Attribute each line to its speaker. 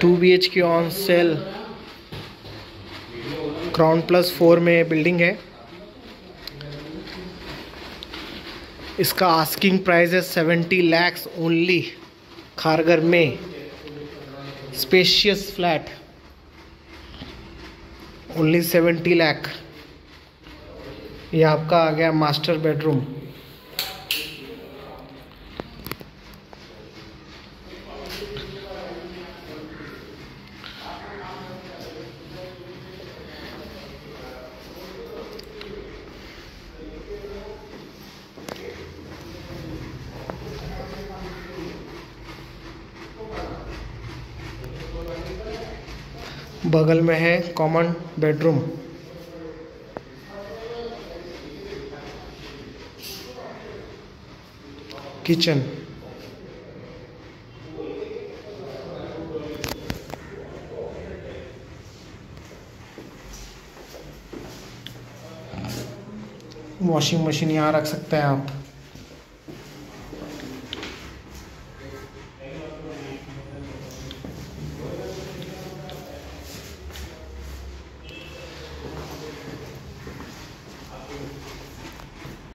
Speaker 1: Two B H K on sale, crown plus four में building है। इसका asking price है सेवेंटी लैक्स ओनली खारगर में। Spacious flat only seventy lakh ये आपका आ गया मास्टर बेडरूम बगल में है common bedroom kitchen washing machine यहाँ रख सकते हैं आप।